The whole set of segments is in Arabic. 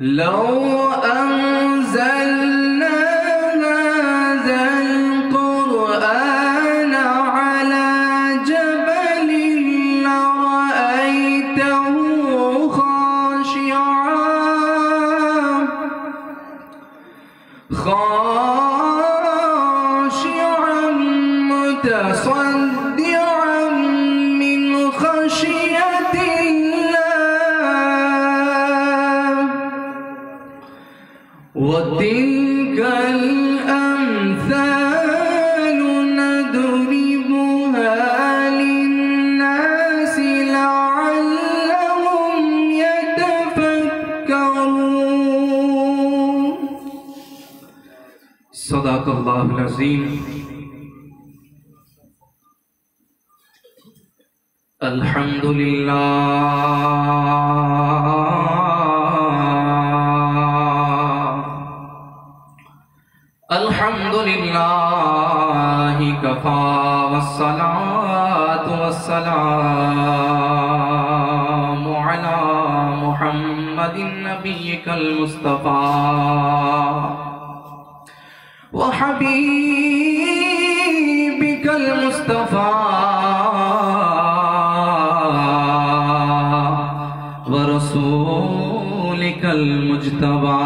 لو أنزلنا هذا القرآن على جبل لرأيته خاشعا خاشعا وتلك الأمثال نضربها للناس لعلهم يتفكرون. صدق الله العظيم. الحمد لله. الحمد لله كفى والصلاة والسلام على محمد نبيك المصطفى وحبيبك المصطفى ورسولك المجتبى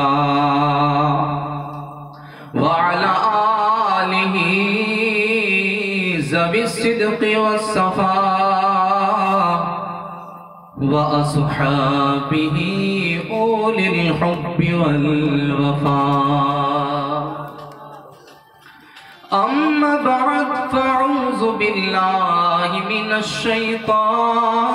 وعلى آله ذوي الصدق والصفاء وأصحابه أولي الحب والوفاء أما بعد فأعوذ بالله من الشيطان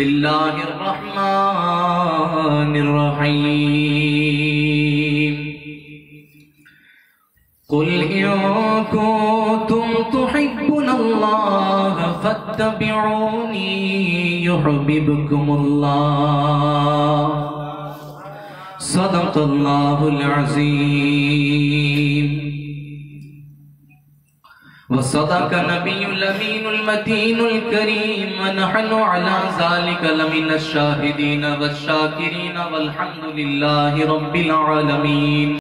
بسم الله الرحمن الرحيم. قل إن كنتم تحبون الله فاتبعوني يحببكم الله. صدق الله العظيم. وصدق نبي الأمين المتين الكريم ونحن على ذلك لمن الشاهدين والشاكرين والحمد لله رب العالمين